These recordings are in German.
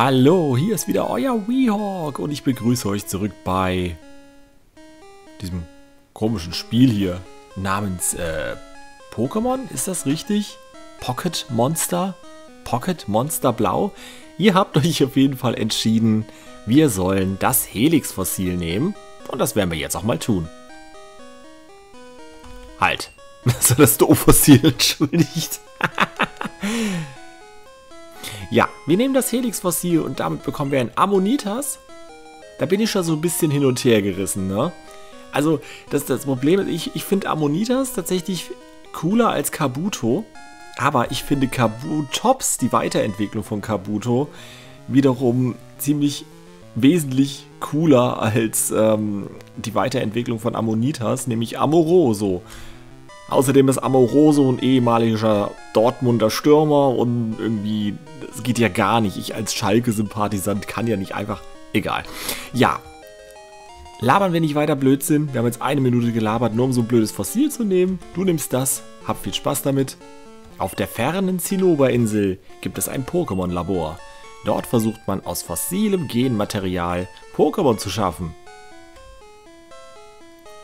Hallo, hier ist wieder euer Weehawk und ich begrüße euch zurück bei diesem komischen Spiel hier namens äh, Pokémon, ist das richtig? Pocket Monster? Pocket Monster Blau? Ihr habt euch auf jeden Fall entschieden, wir sollen das Helix-Fossil nehmen und das werden wir jetzt auch mal tun. Halt, das ist das Doof-Fossil, entschuldigt. Ja, wir nehmen das Helix-Fossil und damit bekommen wir ein Ammonitas. Da bin ich schon so ein bisschen hin und her gerissen, ne? Also, das, das Problem ist, ich, ich finde Ammonitas tatsächlich cooler als Kabuto. Aber ich finde Kabutops, die Weiterentwicklung von Kabuto, wiederum ziemlich wesentlich cooler als ähm, die Weiterentwicklung von Ammonitas, nämlich Amoroso. Außerdem ist Amoroso ein ehemaliger Dortmunder Stürmer und irgendwie, das geht ja gar nicht. Ich als Schalke-Sympathisant kann ja nicht einfach. Egal. Ja. Labern wir nicht weiter Blödsinn. Wir haben jetzt eine Minute gelabert, nur um so ein blödes Fossil zu nehmen. Du nimmst das. Hab viel Spaß damit. Auf der fernen Zinnoberinsel gibt es ein Pokémon-Labor. Dort versucht man aus fossilem Genmaterial Pokémon zu schaffen.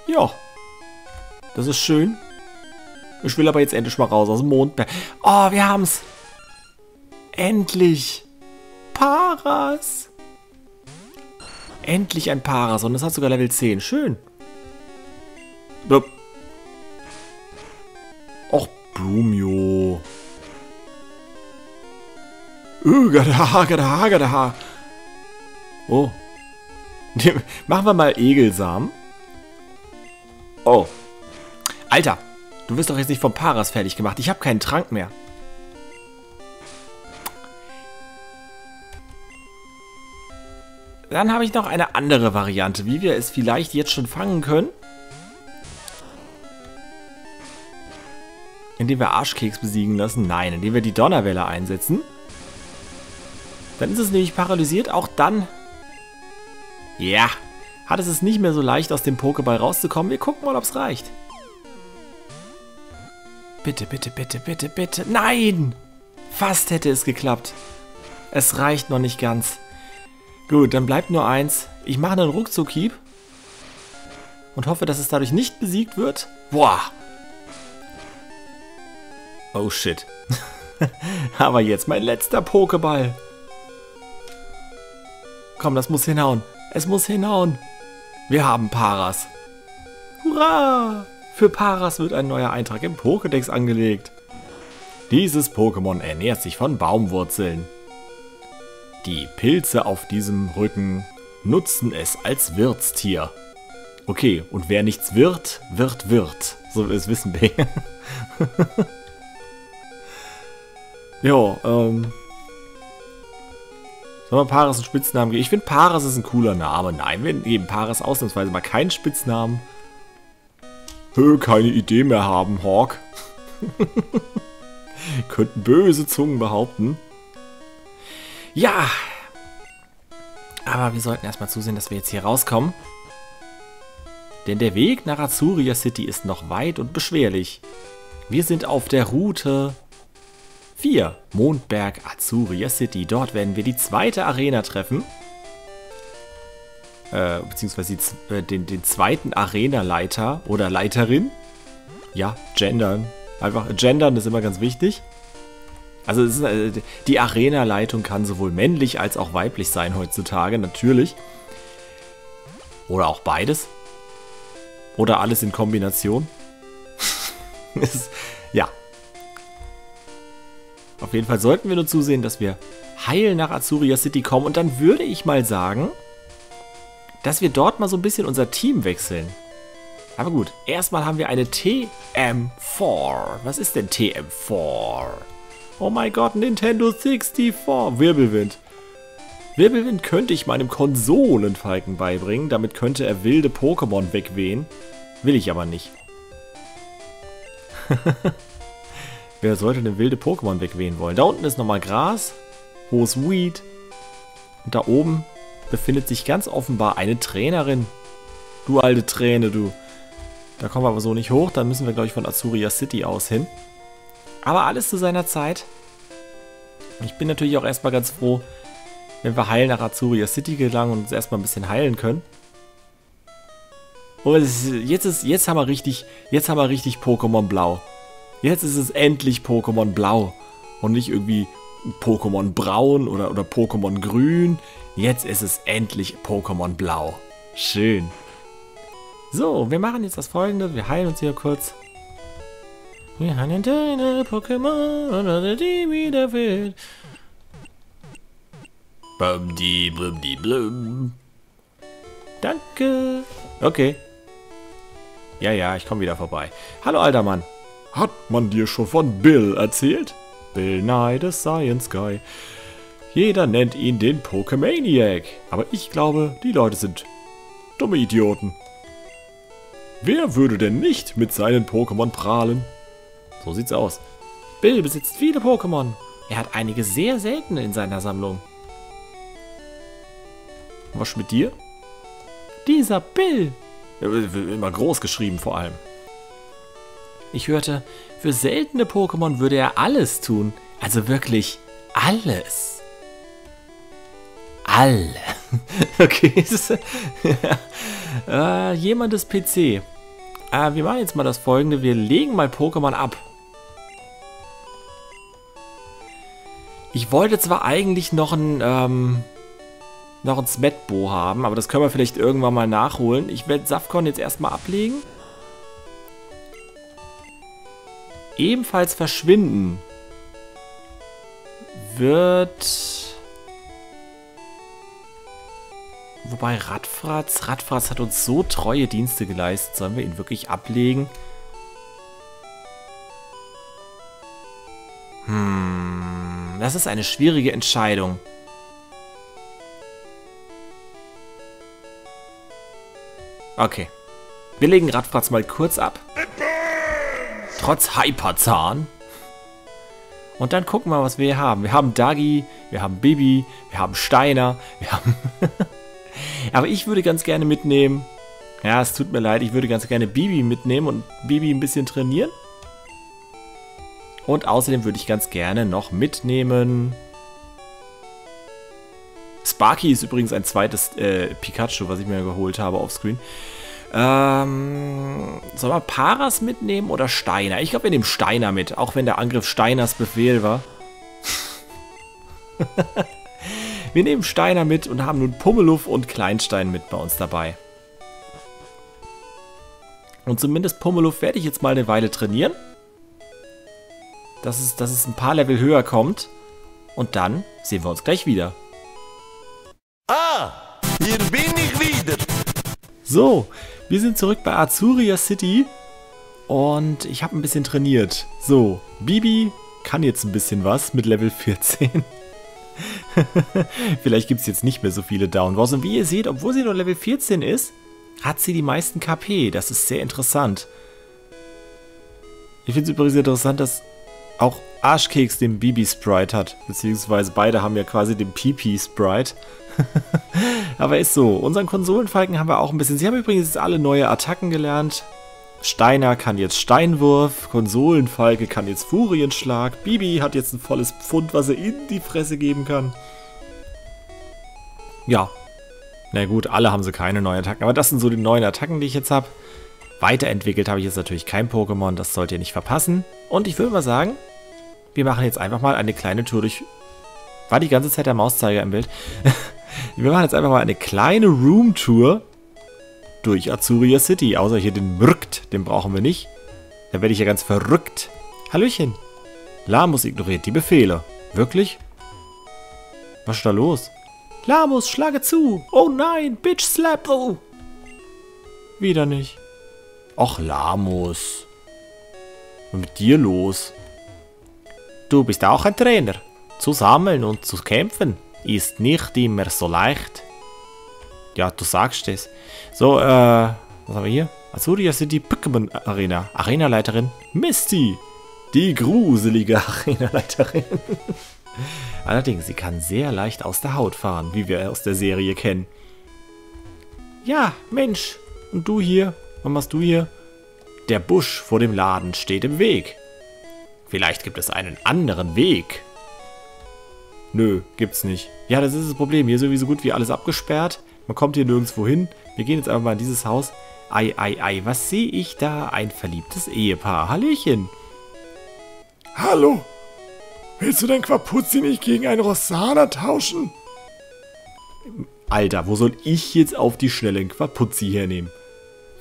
Ja. Das ist schön. Ich will aber jetzt endlich mal raus aus dem Mondberg. Oh, wir haben's. Endlich. Paras. Endlich ein Paras. Und das hat sogar Level 10. Schön. Och, Blumio. Uh, gadaha, gadaha, gadaha. Oh. Machen wir mal Egelsamen. Oh. Alter, Du wirst doch jetzt nicht vom Paras fertig gemacht. Ich habe keinen Trank mehr. Dann habe ich noch eine andere Variante, wie wir es vielleicht jetzt schon fangen können. Indem wir Arschkeks besiegen lassen? Nein, indem wir die Donnerwelle einsetzen. Dann ist es nämlich paralysiert. Auch dann... Ja, hat es es nicht mehr so leicht, aus dem Pokéball rauszukommen. Wir gucken mal, ob es reicht. Bitte, bitte, bitte, bitte, bitte. Nein! Fast hätte es geklappt. Es reicht noch nicht ganz. Gut, dann bleibt nur eins. Ich mache einen Ruckzuck-Hieb. Und hoffe, dass es dadurch nicht besiegt wird. Boah! Oh shit. Aber jetzt mein letzter Pokéball. Komm, das muss hinhauen. Es muss hinhauen. Wir haben Paras. Hurra! Für Paras wird ein neuer Eintrag im Pokédex angelegt. Dieses Pokémon ernährt sich von Baumwurzeln. Die Pilze auf diesem Rücken nutzen es als Wirtstier. Okay, und wer nichts wird, wird Wirt. So ist wissen wir. jo, ähm. Sollen wir Paras einen Spitznamen geben? Ich finde Paras ist ein cooler Name. Nein, wir geben Paras ausnahmsweise mal keinen Spitznamen. Hö, keine Idee mehr haben, Hawk. Könnten böse Zungen behaupten. Ja. Aber wir sollten erstmal zusehen, dass wir jetzt hier rauskommen. Denn der Weg nach Azuria City ist noch weit und beschwerlich. Wir sind auf der Route 4, Mondberg Azuria City. Dort werden wir die zweite Arena treffen äh, beziehungsweise die, äh, den, den zweiten Arena-Leiter oder Leiterin. Ja, gendern. Einfach gendern ist immer ganz wichtig. Also ist, äh, die Arena-Leitung kann sowohl männlich als auch weiblich sein heutzutage, natürlich. Oder auch beides. Oder alles in Kombination. ist, ja. Auf jeden Fall sollten wir nur zusehen, dass wir heil nach Azuria City kommen. Und dann würde ich mal sagen, dass wir dort mal so ein bisschen unser Team wechseln. Aber gut, erstmal haben wir eine TM4. Was ist denn TM4? Oh mein Gott, Nintendo 64. Wirbelwind. Wirbelwind könnte ich meinem Konsolenfalken beibringen. Damit könnte er wilde Pokémon wegwehen. Will ich aber nicht. Wer sollte denn wilde Pokémon wegwehen wollen? Da unten ist nochmal Gras. Hohes Weed. Und da oben befindet sich ganz offenbar eine Trainerin. Du alte Träne, du. Da kommen wir aber so nicht hoch, dann müssen wir, glaube ich, von Azuria City aus hin. Aber alles zu seiner Zeit. Ich bin natürlich auch erstmal ganz froh, wenn wir heil nach Azuria City gelangen und uns erstmal ein bisschen heilen können. Und jetzt ist, jetzt haben wir richtig, jetzt haben wir richtig Pokémon Blau. Jetzt ist es endlich Pokémon Blau. Und nicht irgendwie Pokémon Braun oder, oder Pokémon Grün. Jetzt ist es endlich Pokémon Blau. Schön. So, wir machen jetzt das folgende. Wir heilen uns hier kurz. Wir heilen deine Pokémon, oder die wieder wird. Bumdi, blumdi, blum. Danke. Okay. Ja, ja, ich komme wieder vorbei. Hallo, alter Mann. Hat man dir schon von Bill erzählt? Bill Nye, the Science Guy. Jeder nennt ihn den Pokemaniac. Aber ich glaube, die Leute sind dumme Idioten. Wer würde denn nicht mit seinen Pokémon prahlen? So sieht's aus. Bill besitzt viele Pokémon. Er hat einige sehr seltene in seiner Sammlung. Was mit dir? Dieser Bill. Immer groß geschrieben vor allem. Ich hörte, für seltene Pokémon würde er alles tun. Also wirklich alles. Alle. okay. äh, jemand ist PC. Äh, wir machen jetzt mal das folgende. Wir legen mal Pokémon ab. Ich wollte zwar eigentlich noch ein, ähm, noch ein Smetbo haben, aber das können wir vielleicht irgendwann mal nachholen. Ich werde Safcon jetzt erstmal ablegen. Ebenfalls verschwinden wird... Wobei Radfratz, Radfratz hat uns so treue Dienste geleistet. Sollen wir ihn wirklich ablegen? Hm, das ist eine schwierige Entscheidung. Okay. Wir legen Radfratz mal kurz ab. Trotz Hyperzahn. Und dann gucken wir, was wir hier haben. Wir haben Dagi, wir haben Bibi, wir haben Steiner, wir haben... Aber ich würde ganz gerne mitnehmen... Ja, es tut mir leid, ich würde ganz gerne Bibi mitnehmen und Bibi ein bisschen trainieren. Und außerdem würde ich ganz gerne noch mitnehmen... Sparky ist übrigens ein zweites äh, Pikachu, was ich mir geholt habe offscreen. Ähm, soll man Paras mitnehmen oder Steiner? Ich glaube, wir nehmen Steiner mit, auch wenn der Angriff Steiners Befehl war. wir nehmen Steiner mit und haben nun Pummeluff und Kleinstein mit bei uns dabei. Und zumindest Pummeluff werde ich jetzt mal eine Weile trainieren. Dass es, dass es ein paar Level höher kommt. Und dann sehen wir uns gleich wieder. Ah, hier bin ich wieder. So, wir sind zurück bei Azuria City. Und ich habe ein bisschen trainiert. So, Bibi kann jetzt ein bisschen was mit Level 14. Vielleicht gibt es jetzt nicht mehr so viele Downwars. Und wie ihr seht, obwohl sie nur Level 14 ist, hat sie die meisten KP. Das ist sehr interessant. Ich finde es übrigens interessant, dass auch Arschkeks den Bibi-Sprite hat. Beziehungsweise beide haben ja quasi den Pipi-Sprite. Aber ist so. Unseren Konsolenfalken haben wir auch ein bisschen. Sie haben übrigens jetzt alle neue Attacken gelernt. Steiner kann jetzt Steinwurf, Konsolenfalke kann jetzt Furienschlag, Bibi hat jetzt ein volles Pfund, was er in die Fresse geben kann. Ja. Na gut, alle haben sie keine neuen Attacken, aber das sind so die neuen Attacken, die ich jetzt habe. Weiterentwickelt habe ich jetzt natürlich kein Pokémon, das sollt ihr nicht verpassen. Und ich würde mal sagen, wir machen jetzt einfach mal eine kleine Tour durch... War die ganze Zeit der Mauszeiger im Bild? Wir machen jetzt einfach mal eine kleine Roomtour durch Azuria City. Außer hier den Mürkt, den brauchen wir nicht. Da werde ich ja ganz verrückt. Hallöchen. Lamus ignoriert die Befehle. Wirklich? Was ist da los? Lamus, schlage zu. Oh nein, Bitch Slap. Oh. Wieder nicht. Och, Lamus. Was mit dir los? Du bist auch ein Trainer. Zu sammeln und zu kämpfen ist nicht immer so leicht. Ja, du sagst es. So, äh, was haben wir hier? Azuria City Pokémon Arena. Arenaleiterin Misty. Die gruselige Arenaleiterin. Allerdings, sie kann sehr leicht aus der Haut fahren, wie wir aus der Serie kennen. Ja, Mensch. Und du hier? Was machst du hier? Der Busch vor dem Laden steht im Weg. Vielleicht gibt es einen anderen Weg. Nö, gibt's nicht. Ja, das ist das Problem. Hier ist sowieso gut wie alles abgesperrt. Man kommt hier nirgendwo hin. Wir gehen jetzt einfach mal in dieses Haus. Ei, ei, ei, was sehe ich da? Ein verliebtes Ehepaar. Hallöchen. Hallo. Willst du dein Quapuzzi nicht gegen einen Rossana tauschen? Alter, wo soll ich jetzt auf die Schnelle einen Quapuzzi hernehmen?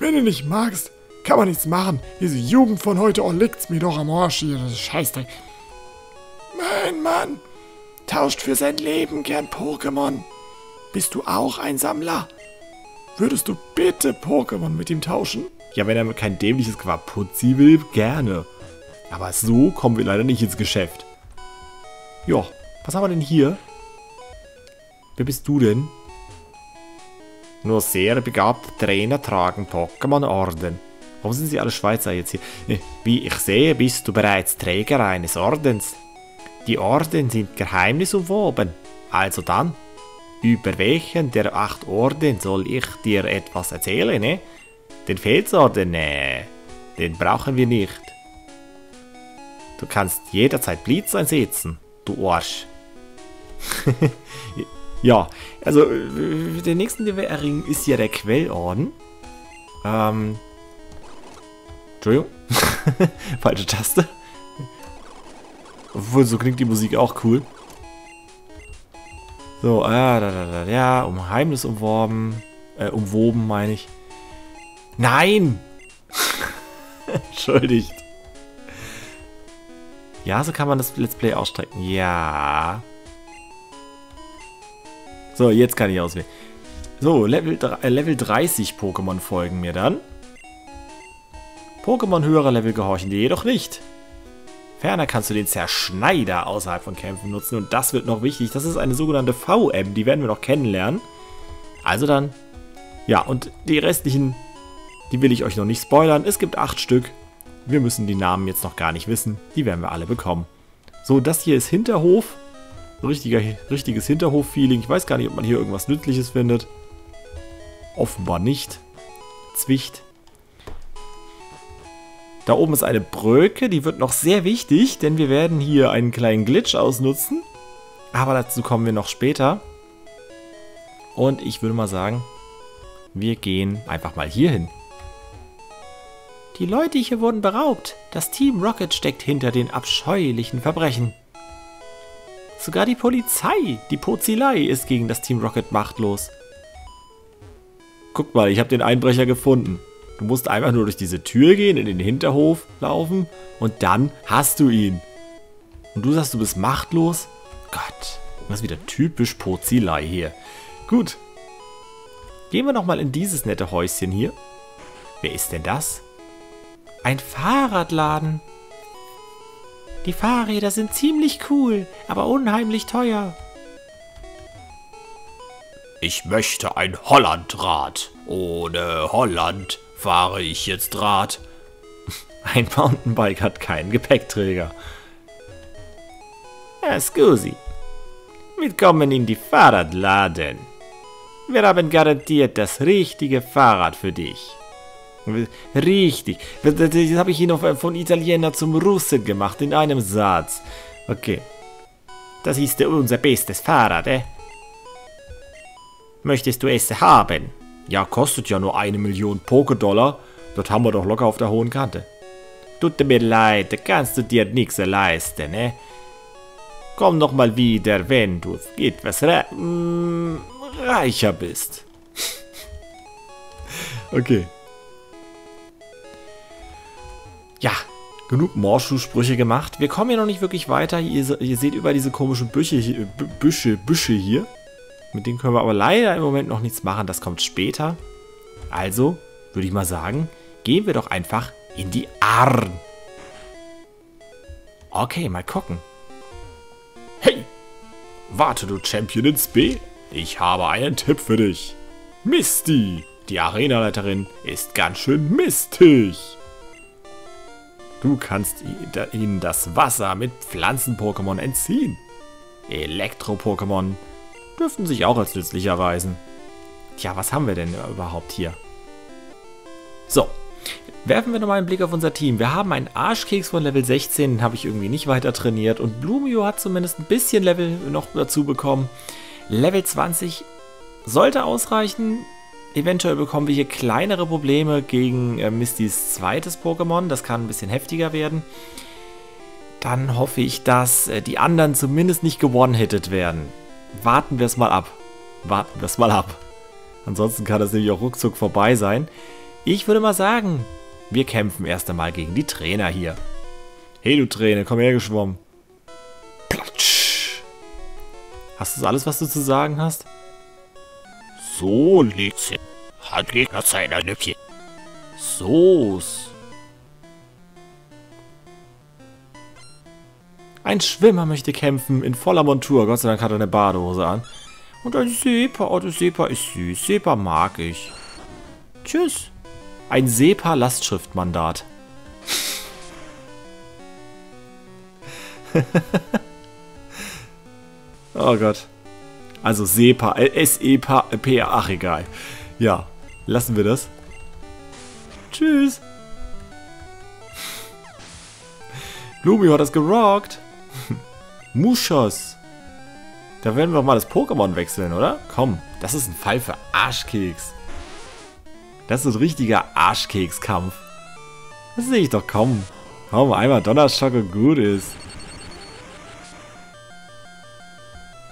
Wenn du nicht magst, kann man nichts machen. Diese Jugend von heute, oh, lickt's mir doch am Arsch hier. Das ist Scheißdreck. Mein Mann tauscht für sein Leben gern Pokémon. Bist du auch ein Sammler? Würdest du bitte Pokémon mit ihm tauschen? Ja, wenn er kein dämliches Quapuzzi will, gerne. Aber so kommen wir leider nicht ins Geschäft. Ja, was haben wir denn hier? Wer bist du denn? Nur sehr begabte Trainer tragen Pokémon-Orden. Warum sind sie alle Schweizer jetzt hier? Wie ich sehe, bist du bereits Träger eines Ordens. Die Orden sind geheimnisumwoben. Also dann, über welchen der acht Orden soll ich dir etwas erzählen, ne? Den Felsorden, ne, den brauchen wir nicht. Du kannst jederzeit Blitz einsetzen, du Arsch. ja, also der nächste, den wir erringen, ist ja der Quellorden. Ähm. Entschuldigung. Falsche Taste. Obwohl, so klingt die Musik auch cool. So, ah, da, da, da, ja, um Geheimnis umworben. Äh, umwoben, meine ich. Nein! Entschuldigt. Ja, so kann man das Let's Play ausstrecken. Ja. So, jetzt kann ich auswählen. So, Level, äh, Level 30 Pokémon folgen mir dann. Pokémon höherer Level gehorchen dir jedoch nicht. Ferner kannst du den Zerschneider außerhalb von Kämpfen nutzen und das wird noch wichtig. Das ist eine sogenannte VM, die werden wir noch kennenlernen. Also dann, ja, und die restlichen, die will ich euch noch nicht spoilern. Es gibt acht Stück. Wir müssen die Namen jetzt noch gar nicht wissen. Die werden wir alle bekommen. So, das hier ist Hinterhof. Richtiger, richtiges Hinterhof-Feeling. Ich weiß gar nicht, ob man hier irgendwas Nützliches findet. Offenbar nicht. Zwicht. Da oben ist eine Bröke, die wird noch sehr wichtig, denn wir werden hier einen kleinen Glitch ausnutzen. Aber dazu kommen wir noch später. Und ich würde mal sagen, wir gehen einfach mal hier hin. Die Leute hier wurden beraubt. Das Team Rocket steckt hinter den abscheulichen Verbrechen. Sogar die Polizei, die Pozilei, ist gegen das Team Rocket machtlos. Guck mal, ich habe den Einbrecher gefunden. Du musst einfach nur durch diese Tür gehen, in den Hinterhof laufen und dann hast du ihn. Und du sagst, du bist machtlos? Gott, das ist wieder typisch Pozilei hier. Gut. Gehen wir nochmal in dieses nette Häuschen hier. Wer ist denn das? Ein Fahrradladen. Die Fahrräder sind ziemlich cool, aber unheimlich teuer. Ich möchte ein Hollandrad. Ohne Holland fahre ich jetzt Rad. Ein Mountainbike hat keinen Gepäckträger. Ja, scusi. Willkommen in die Fahrradladen. Wir haben garantiert das richtige Fahrrad für dich. Richtig. Das, habe ich noch von Italiener zum Russen gemacht in einem Satz. Okay. Das ist unser bestes Fahrrad, eh? Möchtest du es haben? Ja, kostet ja nur eine Million Pokédollar. Das haben wir doch locker auf der hohen Kante. Tut mir leid, da kannst du dir nichts leisten, ne? Komm noch mal wieder, wenn du etwas re mm, reicher bist. okay. Ja, genug Morschu-Sprüche gemacht. Wir kommen hier noch nicht wirklich weiter. Ihr, ihr seht über diese komischen Büsche, Büsche, Büsche hier. Mit denen können wir aber leider im Moment noch nichts machen. Das kommt später. Also, würde ich mal sagen, gehen wir doch einfach in die Arn. Okay, mal gucken. Hey! Warte, du Champion ins B. Ich habe einen Tipp für dich. Misty, die Arenaleiterin, ist ganz schön mistig. Du kannst ihnen das Wasser mit Pflanzen-Pokémon entziehen. Elektro-Pokémon dürften sich auch als nützlich erweisen. Tja, was haben wir denn überhaupt hier? So, Werfen wir nochmal einen Blick auf unser Team. Wir haben einen Arschkeks von Level 16, den habe ich irgendwie nicht weiter trainiert. Und Blumio hat zumindest ein bisschen Level noch dazu bekommen. Level 20 sollte ausreichen. Eventuell bekommen wir hier kleinere Probleme gegen äh, Mistys zweites Pokémon. Das kann ein bisschen heftiger werden. Dann hoffe ich, dass äh, die anderen zumindest nicht gewonnen-hitted werden. Warten wir es mal ab. Warten wir es mal ab. Ansonsten kann das nämlich auch ruckzuck vorbei sein. Ich würde mal sagen, wir kämpfen erst einmal gegen die Trainer hier. Hey du Träne, komm her geschwommen. Platsch. Hast du alles, was du zu sagen hast? So liegt's. Hat Gegner seiner Nüppchen. So's. Ein Schwimmer möchte kämpfen in voller Montur. Gott sei Dank hat er eine Badehose an. Und ein Sepa. Oh, das Sepa ist süß. Sepa mag ich. Tschüss. Ein Sepa-Lastschriftmandat. oh Gott. Also SEPA, S-E-P-A, ach egal. Ja, lassen wir das. Tschüss. Lumio hat das gerockt. Muschos. Da werden wir doch mal das Pokémon wechseln, oder? Komm, das ist ein Fall für Arschkeks. Das ist ein richtiger Arschkekskampf. Das sehe ich doch kommen. Komm, einmal Donnerschocke gut ist.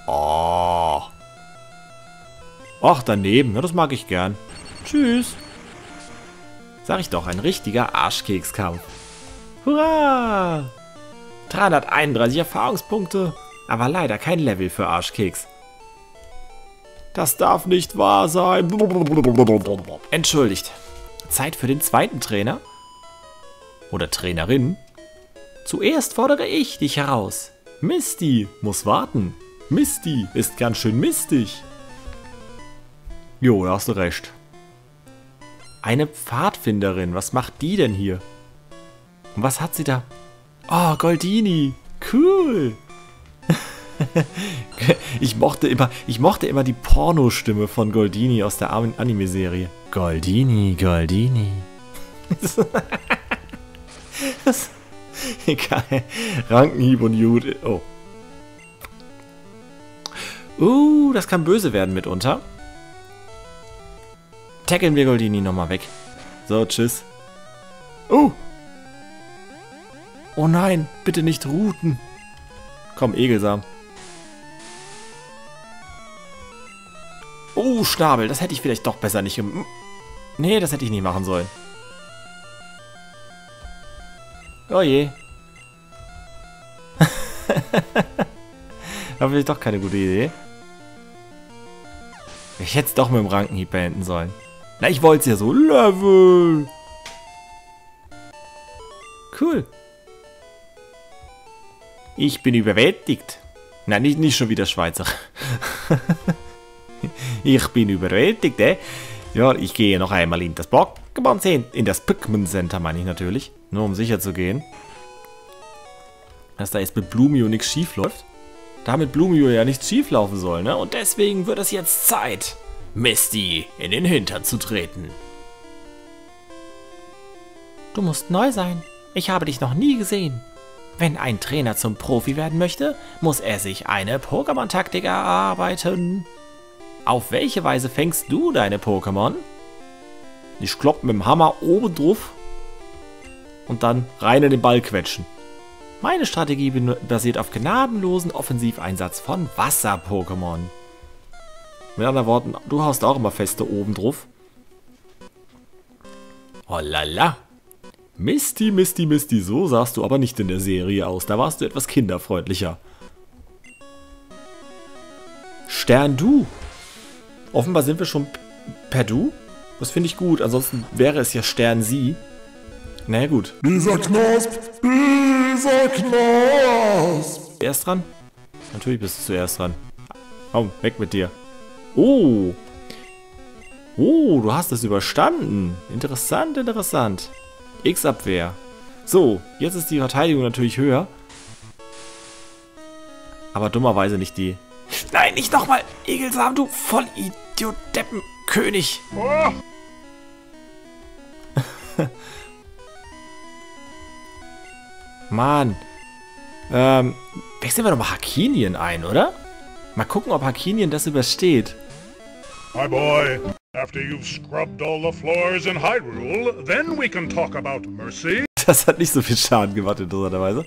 Oh. Ach, daneben. Ja, das mag ich gern. Tschüss. Sag ich doch, ein richtiger Arschkekskampf. Hurra! 331 Erfahrungspunkte, aber leider kein Level für Arschkeks. Das darf nicht wahr sein. Entschuldigt. Zeit für den zweiten Trainer. Oder Trainerin. Zuerst fordere ich dich heraus. Misty muss warten. Misty ist ganz schön mistig. Jo, da hast du recht. Eine Pfadfinderin, was macht die denn hier? Und was hat sie da? Oh, Goldini. Cool. ich mochte immer, ich mochte immer die Pornostimme von Goldini aus der Anime-Serie. Goldini, Goldini. Egal. Rankenhieb und Jude. Oh. Uh, das kann böse werden mitunter. Tackeln wir Goldini nochmal weg. So, tschüss. Oh. Oh nein, bitte nicht routen. Komm, Egelsam. Oh, Schnabel, das hätte ich vielleicht doch besser nicht... Nee, das hätte ich nicht machen sollen. Oh je. War vielleicht doch keine gute Idee. Ich hätte es doch mit dem Rankenhieb beenden sollen. Na, ich wollte es ja so. Level. Cool. Ich bin überwältigt. Nein, nicht, nicht schon wieder Schweizer. ich bin überwältigt, eh? Ja, ich gehe noch einmal in das Pokémon Center, in das Pokémon Center meine ich natürlich, nur um sicher zu gehen, dass da jetzt mit Blumio nichts schief läuft. Da mit Blumio ja nichts schief laufen soll, ne? Und deswegen wird es jetzt Zeit, Misty in den Hintern zu treten. Du musst neu sein. Ich habe dich noch nie gesehen. Wenn ein Trainer zum Profi werden möchte, muss er sich eine Pokémon-Taktik erarbeiten. Auf welche Weise fängst du deine Pokémon? Ich klopp mit dem Hammer oben drauf und dann rein in den Ball quetschen. Meine Strategie basiert auf gnadenlosen Offensiveinsatz von Wasser-Pokémon. Mit anderen Worten, du haust auch immer feste oben drauf. Oh lala. Misty, Misty, Misty, so sahst du aber nicht in der Serie aus. Da warst du etwas kinderfreundlicher. Stern du. Offenbar sind wir schon per Du. Das finde ich gut. Ansonsten wäre es ja Stern sie. Naja, gut. Dieser Knosp! Dieser Knosp! Erst dran? Natürlich bist du zuerst dran. Komm, weg mit dir. Oh. Oh, du hast es überstanden. Interessant, interessant. X-Abwehr. So, jetzt ist die Verteidigung natürlich höher. Aber dummerweise nicht die. Nein, nicht nochmal! Egelsam, du Vollidioteppen-König! Oh. Mann. Ähm, wechseln wir doch mal Hakinien ein, oder? Mal gucken, ob Hakinien das übersteht. Hi, boy! After you've scrubbed all the floors in Hyrule, then we can talk about mercy. Das hat nicht so viel Schaden gemacht, interessanterweise.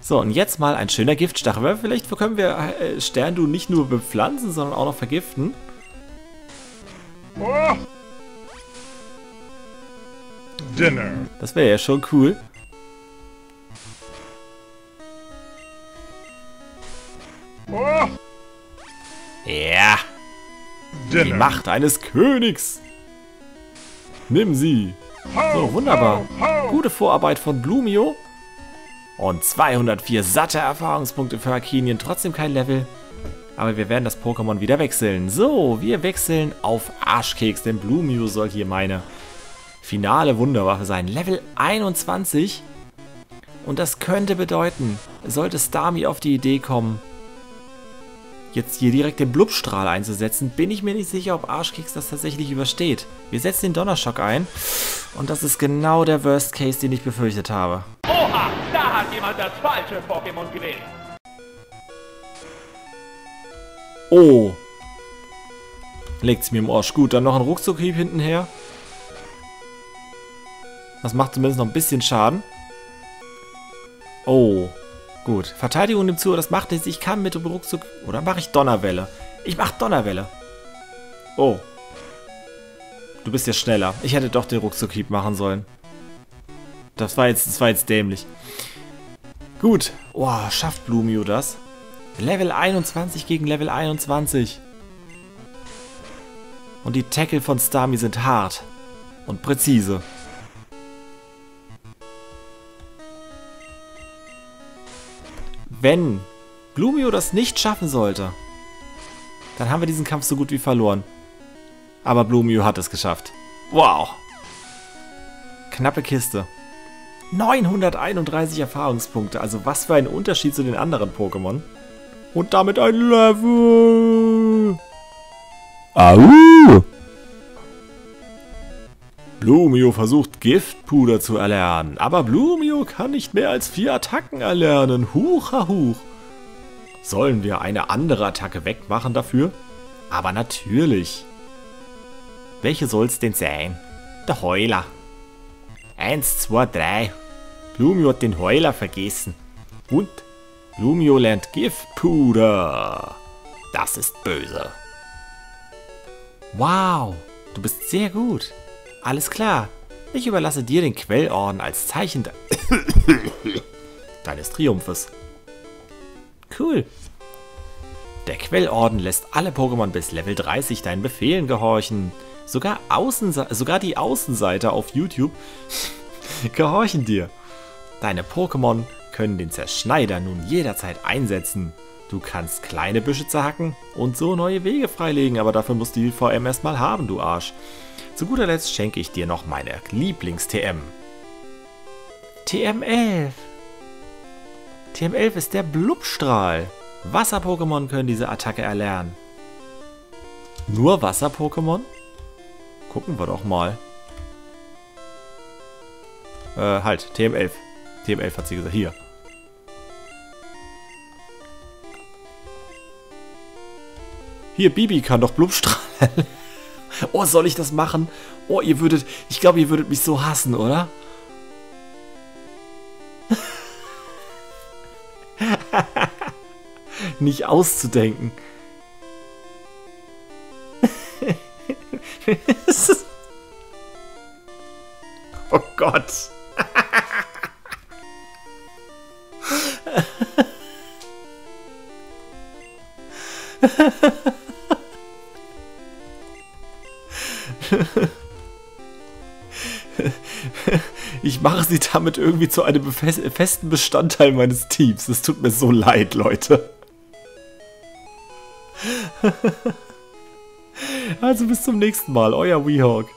So, und jetzt mal ein schöner Giftstachel. Vielleicht können wir äh, Sterndu nicht nur bepflanzen, sondern auch noch vergiften. Oh. Dinner. Das wäre ja schon cool. Oh. Ja, die Dinner. Macht eines Königs. Nimm sie. So, wunderbar. Gute Vorarbeit von Blumio. Und 204 satte Erfahrungspunkte für Arkinien. Trotzdem kein Level. Aber wir werden das Pokémon wieder wechseln. So, wir wechseln auf Arschkeks, denn Blumio soll hier meine finale Wunderwaffe sein. Level 21. Und das könnte bedeuten, sollte Starmie auf die Idee kommen, jetzt hier direkt den Blubstrahl einzusetzen, bin ich mir nicht sicher, ob Arschkeks das tatsächlich übersteht. Wir setzen den Donnerschock ein. Und das ist genau der Worst Case, den ich befürchtet habe. Oha, da hat jemand das falsche Pokémon gewählt. Oh. Legt's mir im Arsch. Gut, dann noch ein Ruckzuckhieb hintenher. Das macht zumindest noch ein bisschen Schaden. Oh. Gut. Verteidigung nimmt zu, das macht nichts. Ich kann mit dem Ruckzuck... Oder mache ich Donnerwelle? Ich mache Donnerwelle. Oh. Du bist ja schneller. Ich hätte doch den Ruckzuckhieb machen sollen. Das war jetzt, das war jetzt dämlich. Gut. Oh, schafft Blumio das? Level 21 gegen Level 21. Und die Tackle von Starmie sind hart und präzise. Wenn Blumio das nicht schaffen sollte, dann haben wir diesen Kampf so gut wie verloren. Aber Blumio hat es geschafft. Wow. Knappe Kiste. 931 Erfahrungspunkte. Also was für ein Unterschied zu den anderen Pokémon. Und damit ein Level. Au! Blumio versucht Giftpuder zu erlernen, aber Blumio kann nicht mehr als vier Attacken erlernen. Hucha huch. Sollen wir eine andere Attacke wegmachen dafür? Aber natürlich. Welche soll's denn sein? Der Heuler. Eins, zwei, drei. Blumio hat den Heuler vergessen. Und Blumio lernt Giftpuder. Das ist böse. Wow, du bist sehr gut. Alles klar. Ich überlasse dir den Quellorden als Zeichen de deines Triumphes. Cool. Der Quellorden lässt alle Pokémon bis Level 30 deinen Befehlen gehorchen. Sogar, Außense sogar die Außenseiter auf YouTube gehorchen dir. Deine Pokémon können den Zerschneider nun jederzeit einsetzen. Du kannst kleine Büsche zerhacken und so neue Wege freilegen, aber dafür musst du die VM erstmal haben, du Arsch. Zu guter Letzt schenke ich dir noch meine Lieblings-TM. TM11. TM11 ist der Blubstrahl. Wasser-Pokémon können diese Attacke erlernen. Nur Wasser-Pokémon? Gucken wir doch mal. Äh, halt, TM11. TM11 hat sie gesagt. Hier. Hier, Bibi kann doch Blubstrahl. Oh, soll ich das machen? Oh, ihr würdet... Ich glaube, ihr würdet mich so hassen, oder? Nicht auszudenken. oh Gott. Ich mache sie damit irgendwie zu einem festen Bestandteil meines Teams. Es tut mir so leid, Leute. Also bis zum nächsten Mal, euer Weehawk.